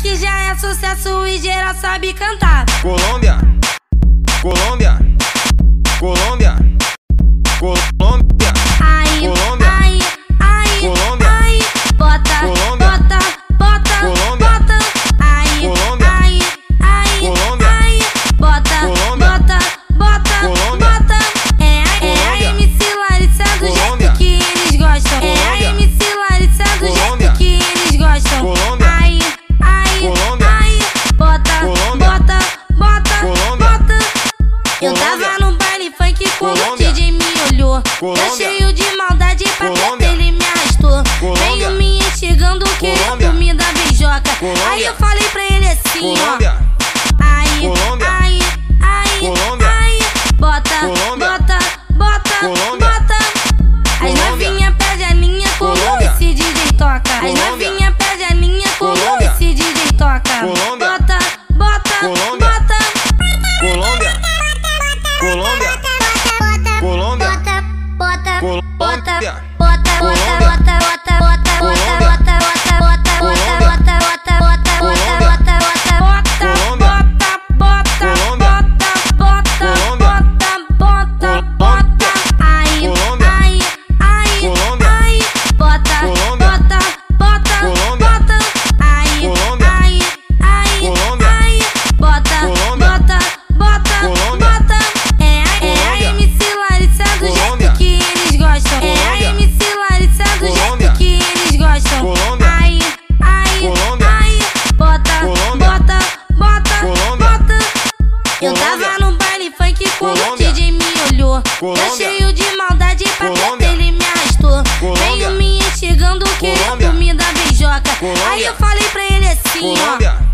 que já é sucesso e geral sabe cantar. Colômbia. Eu tava no baile funk quando o DJ me olhou. Tá Colômbia. Cheio de maldade pra Colômbia. ele me arrastou. Colômbia. Veio me enxergando que me dá beijoca. Colômbia. Aí eu falei pra ele assim, ó. What? Colômbia. de mim olhou. Tá Colômbia. Cheio de maldade pra Colômbia. ele me arrastou. Colômbia. Veio me enxergando que Colômbia. comida beijoca. Colômbia. Aí eu falei pra ele assim, Colômbia. ó.